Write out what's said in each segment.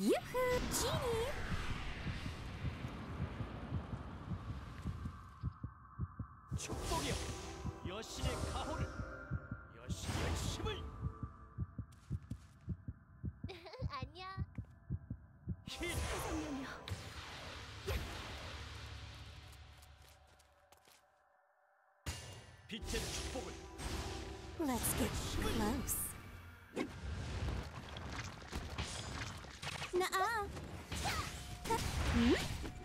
유후, 지니! 축복이여! 여신의 가호를! 여신의 힘을! 아니야. 힘! 성령이여! 빛의 축복을! Let's get close. な。あん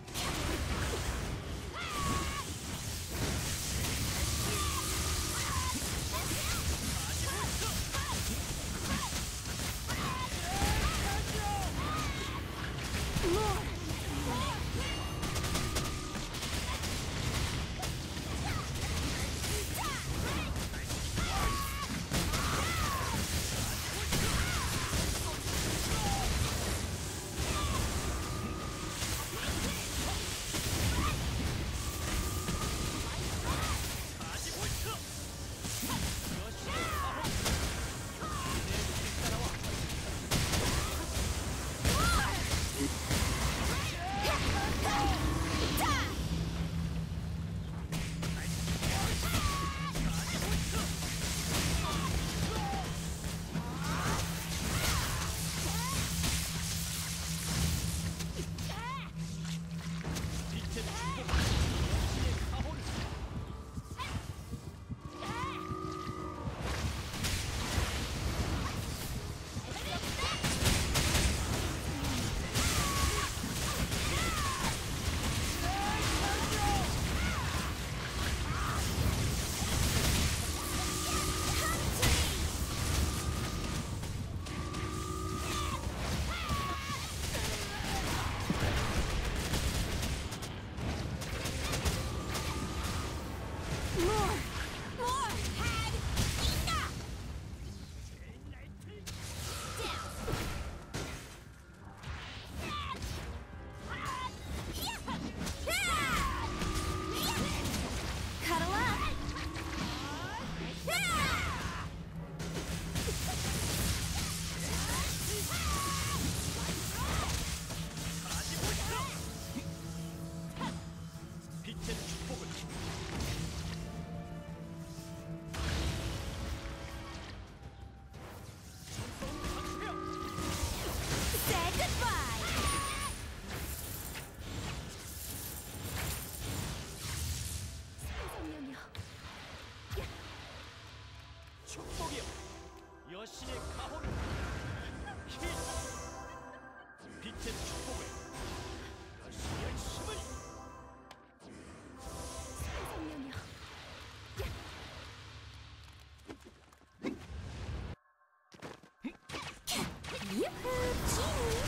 Yippee! Teeny!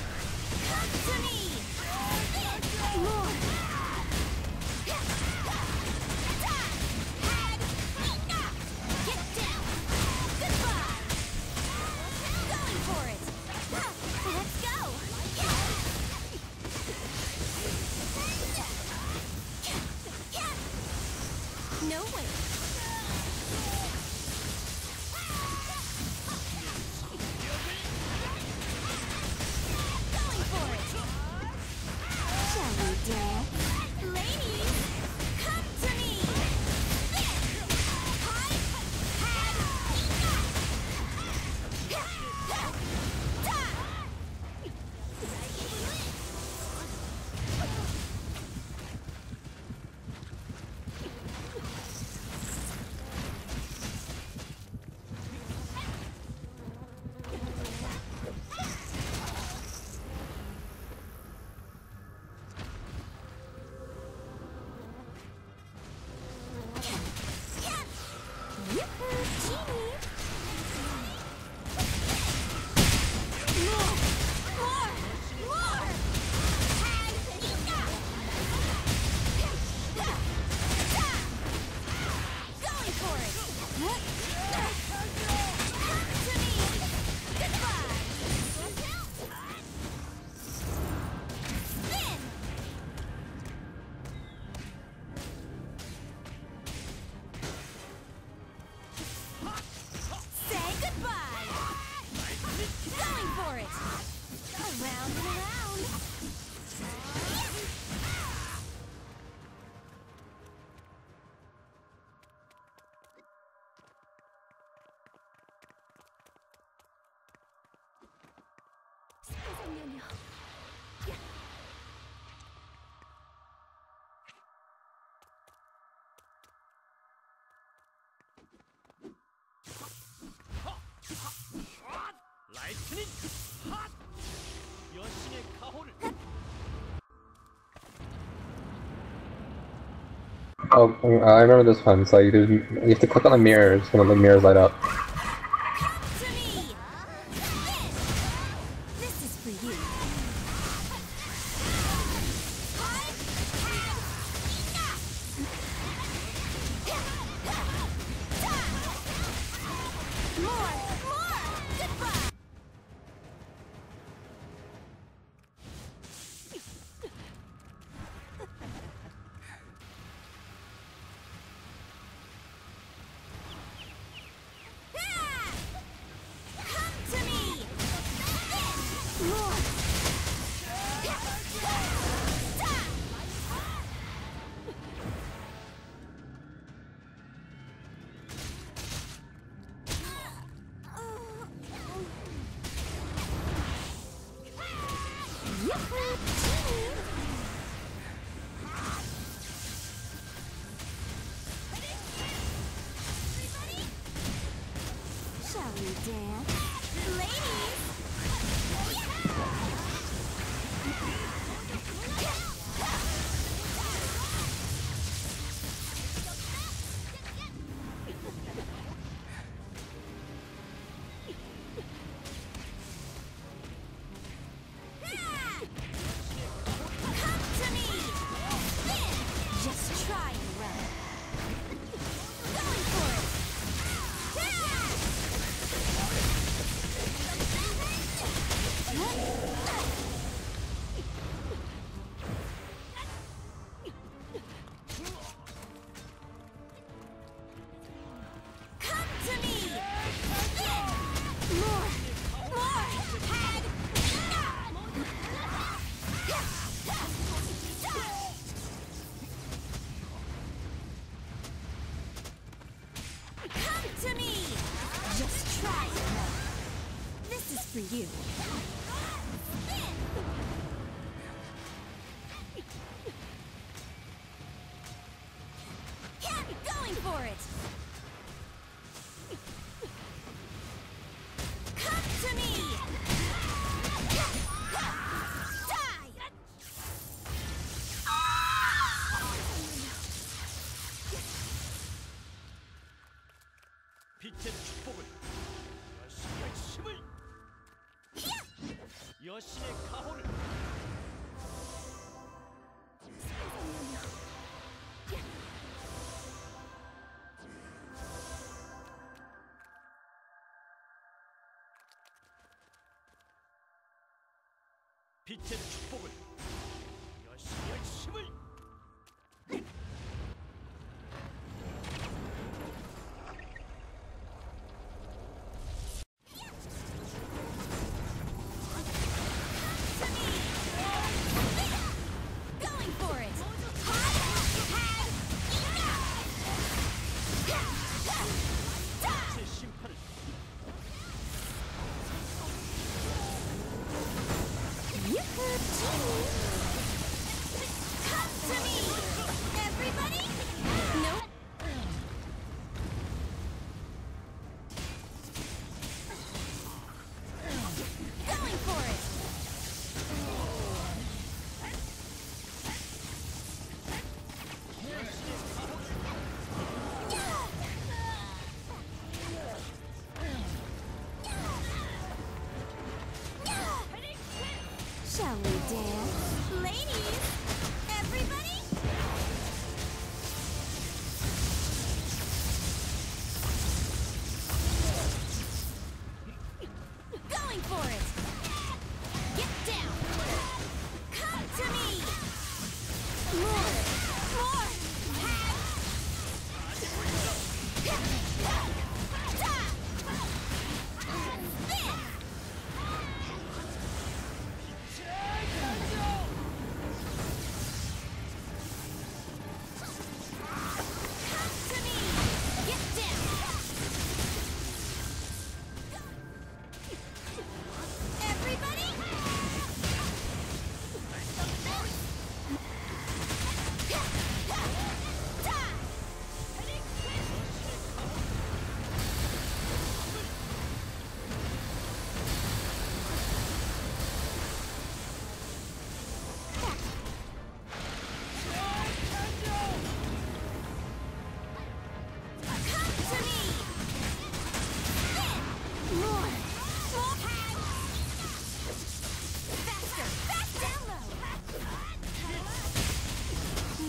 Come to me! What? Oh, I remember this one. So you, do, you have to click on the mirrors when the mirrors light up. Yippee! 빛을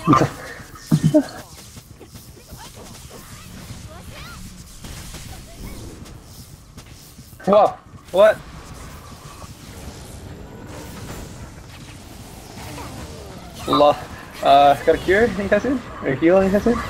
Whoa! What? Lo uh, got a cure anytime soon? Or heal?